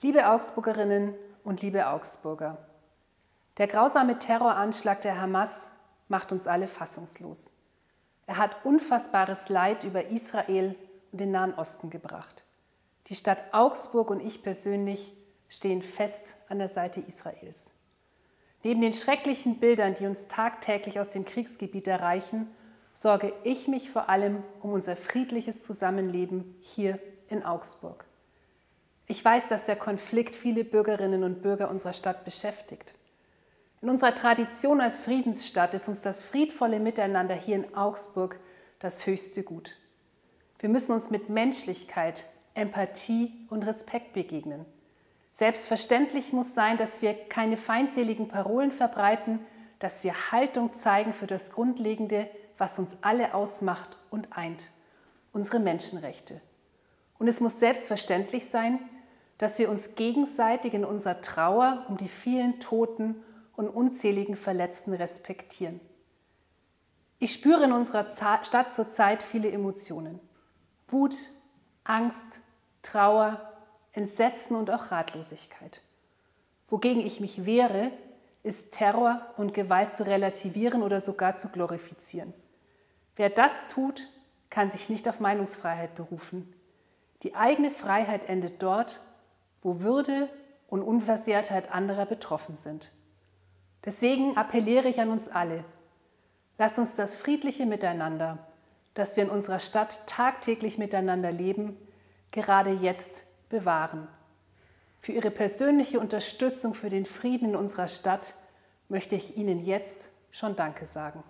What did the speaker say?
Liebe Augsburgerinnen und liebe Augsburger, der grausame Terroranschlag der Hamas macht uns alle fassungslos. Er hat unfassbares Leid über Israel und den Nahen Osten gebracht. Die Stadt Augsburg und ich persönlich stehen fest an der Seite Israels. Neben den schrecklichen Bildern, die uns tagtäglich aus dem Kriegsgebiet erreichen, sorge ich mich vor allem um unser friedliches Zusammenleben hier in Augsburg. Ich weiß, dass der Konflikt viele Bürgerinnen und Bürger unserer Stadt beschäftigt. In unserer Tradition als Friedensstadt ist uns das friedvolle Miteinander hier in Augsburg das höchste Gut. Wir müssen uns mit Menschlichkeit, Empathie und Respekt begegnen. Selbstverständlich muss sein, dass wir keine feindseligen Parolen verbreiten, dass wir Haltung zeigen für das Grundlegende, was uns alle ausmacht und eint, unsere Menschenrechte. Und es muss selbstverständlich sein, dass wir uns gegenseitig in unserer Trauer um die vielen Toten und unzähligen Verletzten respektieren. Ich spüre in unserer Stadt zurzeit viele Emotionen. Wut, Angst, Trauer, Entsetzen und auch Ratlosigkeit. Wogegen ich mich wehre, ist Terror und Gewalt zu relativieren oder sogar zu glorifizieren. Wer das tut, kann sich nicht auf Meinungsfreiheit berufen. Die eigene Freiheit endet dort, wo Würde und Unversehrtheit anderer betroffen sind. Deswegen appelliere ich an uns alle. Lasst uns das friedliche Miteinander, das wir in unserer Stadt tagtäglich miteinander leben, gerade jetzt bewahren. Für Ihre persönliche Unterstützung für den Frieden in unserer Stadt möchte ich Ihnen jetzt schon Danke sagen.